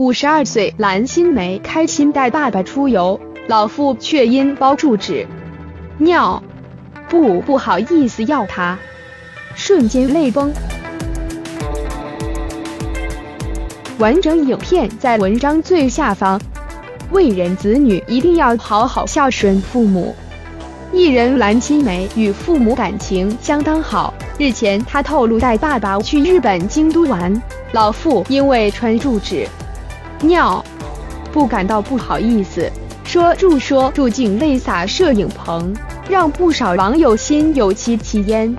五十二岁蓝心湄开心带爸爸出游，老父却因包住纸、尿布不好意思要他，瞬间泪崩。完整影片在文章最下方。为人子女一定要好好孝顺父母。艺人蓝心湄与父母感情相当好。日前，她透露带爸爸去日本京都玩，老父因为穿住址、尿不感到不好意思，说住说住进泪洒摄影棚，让不少网友心有戚戚焉。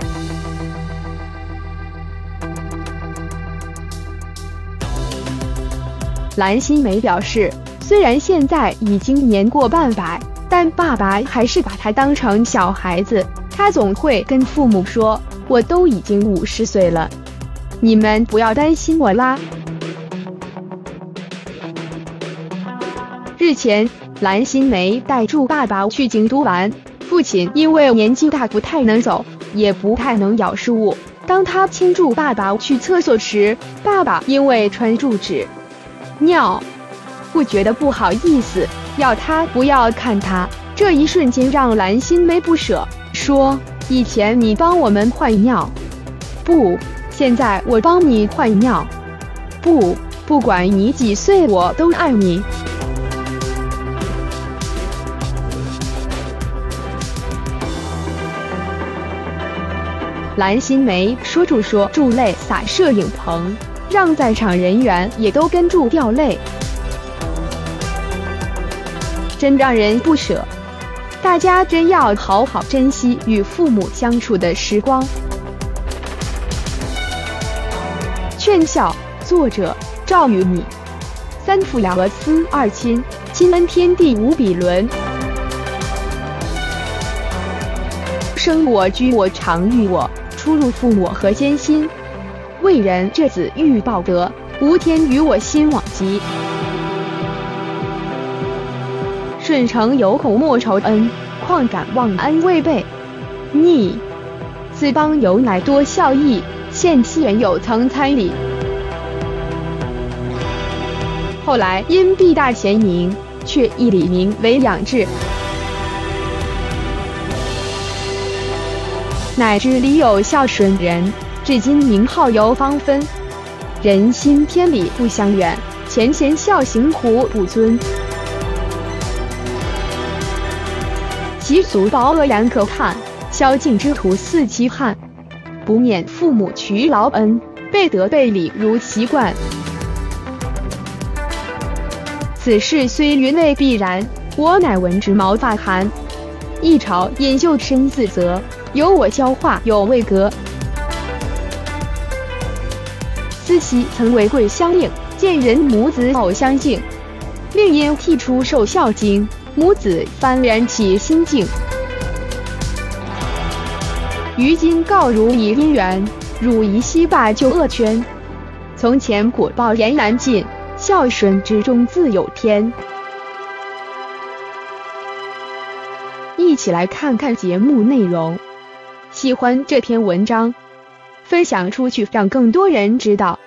蓝心湄表示。虽然现在已经年过半百，但爸爸还是把他当成小孩子。他总会跟父母说：“我都已经五十岁了，你们不要担心我啦。”日前，蓝心湄带住爸爸去京都玩，父亲因为年纪大不太能走，也不太能咬食物。当他牵住爸爸去厕所时，爸爸因为穿住纸、尿。不觉得不好意思，要他不要看他。这一瞬间让蓝心湄不舍，说：“以前你帮我们换尿布，现在我帮你换尿布。不管你几岁，我都爱你。”蓝心湄说住说住泪洒摄影棚，让在场人员也都跟住掉泪。真让人不舍，大家真要好好珍惜与父母相处的时光。劝孝，作者赵雨米。三父两儿思二亲，亲恩天地无比伦。生我居我常遇我，出入父母何艰辛。为人这子欲报德，无天与我心往极。顺承有恐莫仇恩，况敢忘恩未备。逆四邦有乃多孝义，献妻人有曾参礼。后来因避大贤名，却以李名为养志，乃知里有孝顺人，至今名号犹方分。人心天理不相远，前贤孝行虎不尊。习俗薄恶然可叹，宵禁之徒似其汉。不念父母劬劳恩，背德背礼如习惯。此事虽云未必然，我乃闻之毛发寒。一朝引袖身自责，有我教化有未格。思昔曾为贵相应，见人母子偶相敬，令因剔出受孝经。母子幡然起心境，于今告汝以姻缘，汝宜惜罢旧恶圈。从前果报言难尽，孝顺之中自有天。一起来看看节目内容，喜欢这篇文章，分享出去，让更多人知道。